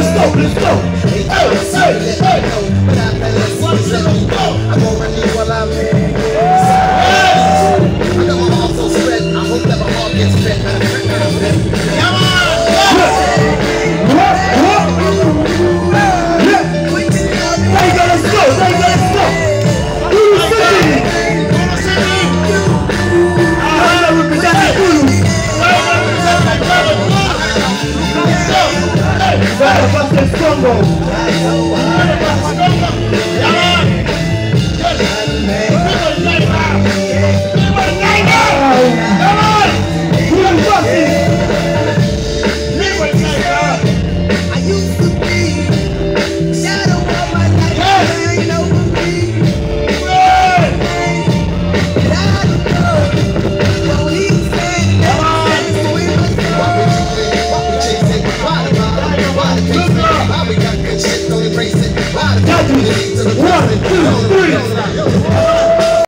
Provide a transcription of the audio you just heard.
let's go, let's go. Hey, hey, hey, I fell asleep, let me go. My knees while I'm I got my arms so spread. I hope that my heart gets fed. Rambo. One, two, three.